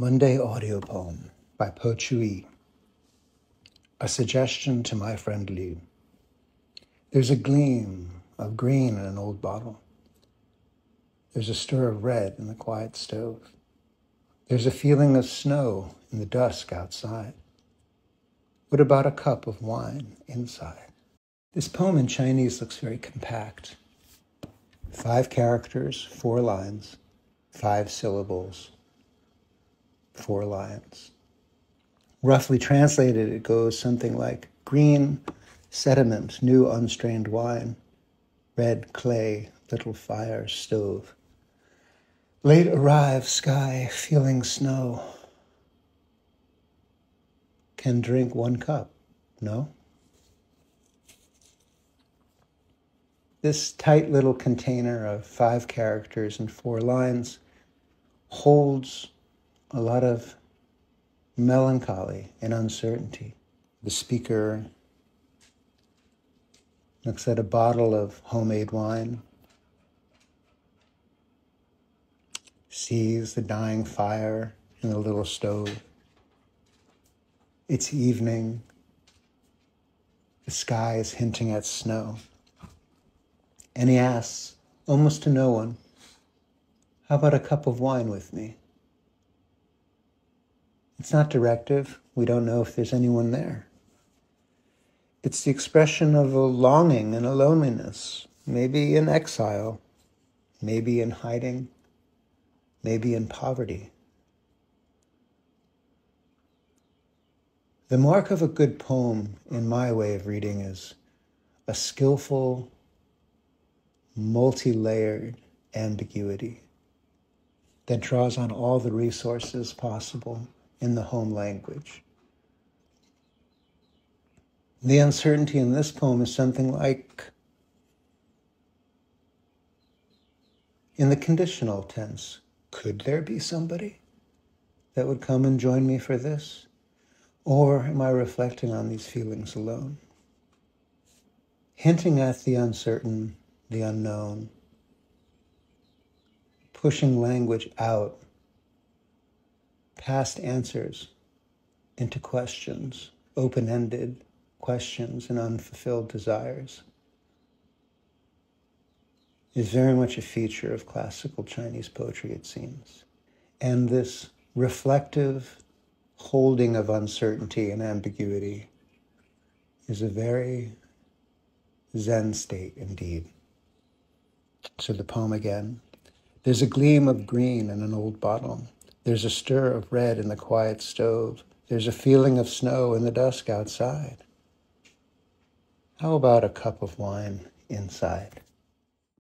Monday audio poem by Po Chui. A suggestion to my friend Liu. There's a gleam of green in an old bottle. There's a stir of red in the quiet stove. There's a feeling of snow in the dusk outside. What about a cup of wine inside? This poem in Chinese looks very compact. Five characters, four lines, five syllables four lines. Roughly translated, it goes something like green sediment, new unstrained wine, red clay, little fire stove. Late arrive sky, feeling snow. Can drink one cup, no? This tight little container of five characters and four lines holds a lot of melancholy and uncertainty. The speaker looks at a bottle of homemade wine, sees the dying fire in the little stove. It's evening. The sky is hinting at snow. And he asks, almost to no one, How about a cup of wine with me? It's not directive. We don't know if there's anyone there. It's the expression of a longing and a loneliness, maybe in exile, maybe in hiding, maybe in poverty. The mark of a good poem, in my way of reading, is a skillful, multi layered ambiguity that draws on all the resources possible in the home language. The uncertainty in this poem is something like in the conditional tense could there be somebody that would come and join me for this? Or am I reflecting on these feelings alone? Hinting at the uncertain, the unknown, pushing language out past answers into questions, open ended questions and unfulfilled desires, is very much a feature of classical Chinese poetry, it seems. And this reflective holding of uncertainty and ambiguity is a very Zen state indeed. So the poem again. There's a gleam of green in an old bottle. There's a stir of red in the quiet stove. There's a feeling of snow in the dusk outside. How about a cup of wine inside?